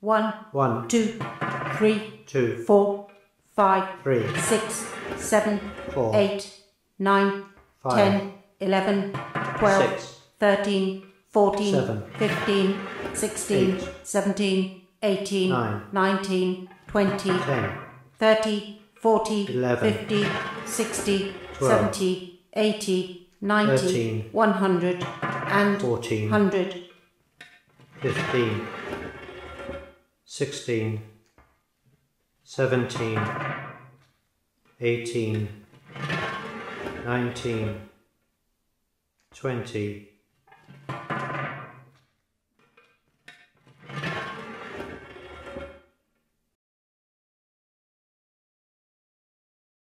One, one, two, three, two, four, five, three, six, seven, four, eight, nine, five, ten, eleven, twelve, six, thirteen, fourteen, seven, fifteen, sixteen, eight, seventeen, eighteen, nine, nineteen, twenty, ten, thirty, forty, Eleven. fifty, sixty, Twelve. seventy, eighty, ninety, Thirteen. one hundred, and fourteen, hundred. fifteen, sixteen, seventeen, eighteen, nineteen, twenty,